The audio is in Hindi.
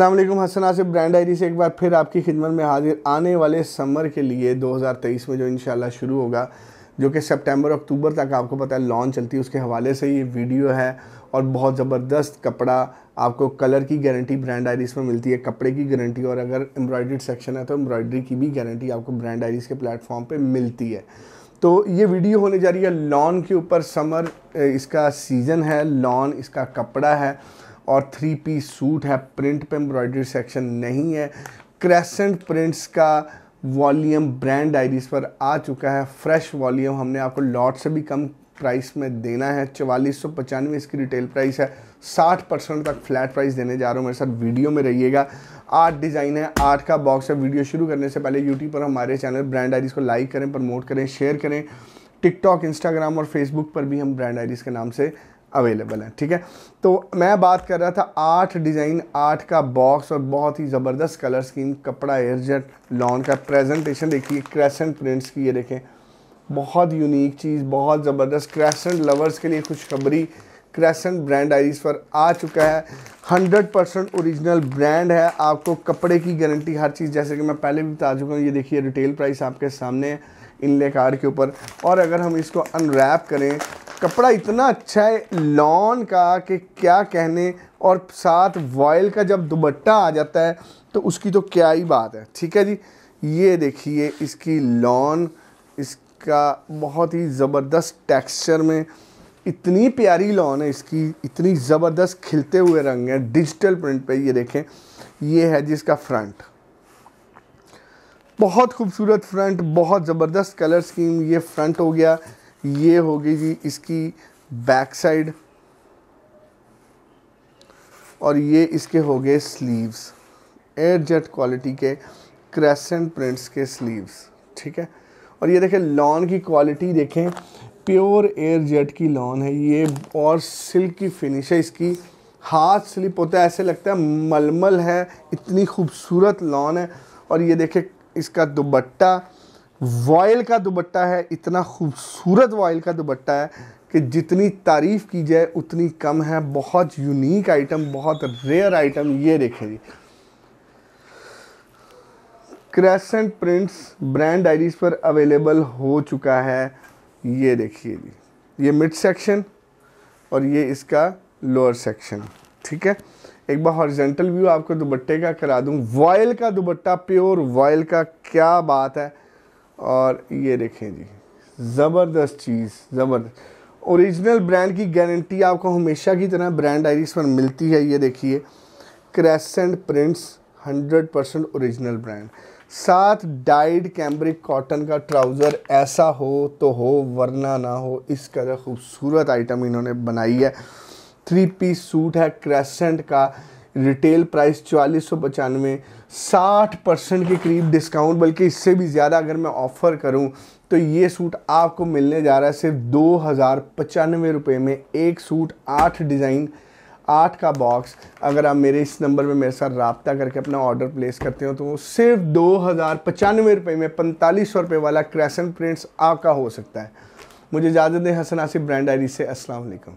अल्लाम हसन आसिफ ब्रांड डायरी से एक बार फिर आपकी खिदमत में हाजिर आने वाले समर के लिए 2023 में जो इंशाल्लाह शुरू होगा, जो कि सितंबर, अक्टूबर तक आपको पता है लॉन्च चलती है, उसके हवाले से ये वीडियो है और बहुत ज़बरदस्त कपड़ा आपको कलर की गारंटी ब्रांड डायरीज में मिलती है, कपड़े की गारंटी और अगर एम्ब्रॉयड सेक्शन है तो एम्ब्रॉयडरी की भी गारंटी आपको ब्रांड डायरीज के प्लेटफॉर्म पर मिलती है। तो ये वीडियो होने जा रही है लॉन के ऊपर, समर इसका सीज़न है, लॉन इसका कपड़ा है और थ्री पीस सूट है, प्रिंट पे एम्ब्रॉयडरी सेक्शन नहीं है। क्रेसेंट प्रिंट्स का वॉल्यूम ब्रांड डायरीज पर आ चुका है। फ्रेश वॉल्यूम हमने आपको लॉट से भी कम प्राइस में देना है। चवालीस सौ पचानवे इसकी रिटेल प्राइस है। साठ परसेंट तक फ्लैट प्राइस देने जा रहा हूँ। मेरे साथ वीडियो में रहिएगा। आठ डिज़ाइन है। आठ का बॉक्स है। वीडियो शुरू करने से पहले यूट्यूब पर हमारे चैनल ब्रांड डायरीज को लाइक करें प्रमोट करें शेयर करें। टिकटॉक इंस्टाग्राम और फेसबुक पर भी हम ब्रांड डायरीज के नाम से अवेलेबल है, ठीक है? तो मैं बात कर रहा था आठ डिज़ाइन, आठ का बॉक्स और बहुत ही ज़बरदस्त कलर स्कीम कपड़ा एयरजेट लॉन का प्रेजेंटेशन देखिए क्रेसेंट प्रिंट्स की ये देखें। बहुत यूनिक चीज़, बहुत ज़बरदस्त क्रेसेंट लवर्स के लिए खुशखबरी क्रेसेंट ब्रांड आइज़ पर आ चुका है। हंड्रेड परसेंट ओरिजिनल ब्रांड है, आपको कपड़े की गारंटी हर चीज़, जैसे कि मैं पहले भी बता चुका हूँ, ये देखिए रिटेल प्राइस आपके सामने इनले कार्ड के ऊपर। और अगर हम इसको अनरैप करें कपड़ा इतना अच्छा है लॉन का कि क्या कहने, और साथ वॉयल का जब दुबट्टा आ जाता है तो उसकी तो क्या ही बात है। ठीक है जी? ये देखिए इसकी लॉन, इसका बहुत ही ज़बरदस्त टेक्सचर में इतनी प्यारी लॉन है इसकी, इतनी ज़बरदस्त खिलते हुए रंग है, डिजिटल प्रिंट पे ये देखें, ये है जिसका फ्रंट। बहुत खूबसूरत फ्रंट, बहुत ज़बरदस्त कलर स्कीम, ये फ्रंट हो गया। ये होगी जी इसकी बैक साइड और ये इसके हो गए स्लीव्स एयर जेट क्वालिटी के क्रेसेंट प्रिंट्स के स्लीव्स ठीक है? और ये देखें लॉन की क्वालिटी देखें प्योर एयर जेट की लॉन है ये, और सिल्क की फिनिश है इसकी। हाथ स्लिप होता है, ऐसे लगता है मलमल है, इतनी खूबसूरत लॉन है। और ये देखें, इसका दुबट्टा वॉयल का दुबट्टा है, इतना खूबसूरत वॉयल का दुबट्टा है कि जितनी तारीफ़ की जाए, उतनी कम है। बहुत यूनिक आइटम बहुत रेयर आइटम ये देखें जी। क्रेसेंट प्रिंट्स ब्रांड डायरीज पर अवेलेबल हो चुका है। ये देखिए जी। ये मिड सेक्शन और ये इसका लोअर सेक्शन ठीक है? एक बार हॉरिजेंटल व्यू आपको दुबट्टे का करा दूँ। वॉयल का दुबट्टा प्योर वॉयल का क्या बात है? और ये देखें जी, ज़बरदस्त चीज़, ज़बरदस्त। ओरिजिनल ब्रांड की गारंटी आपको हमेशा की तरह ब्रांड आइरिस पर मिलती है, ये देखिए। Crescent prints 100 percent original brand. साथ डाइड कैम्ब्रिक कॉटन का ट्राउज़र ऐसा हो तो हो, वरना ना हो, इस तरह खूबसूरत आइटम इन्होंने बनाई है। थ्री पीस सूट है, क्रेसेंट का। रिटेल प्राइस चवालीस सौ पचानवे, साठ परसेंट के करीब डिस्काउंट, बल्कि इससे भी ज़्यादा अगर मैं ऑफ़र करूँ तो ये सूट आपको मिलने जा रहा है सिर्फ़ दो हज़ार पचानवे रुपये में। एक सूट, आठ डिज़ाइन, आठ का बॉक्स। अगर आप मेरे इस नंबर में मेरे साथ रबता करके अपना ऑर्डर प्लेस करते हो तो सिर्फ़ दो हज़ार पचानवे रुपये में पैंतालीस सौ रुपये वाला क्रेसन प्रिंट्स आपका हो सकता है। मुझे इजाज़त दें, हसन आसिफ, ब्रांड डायरी से अस्सलाम वालेकुम।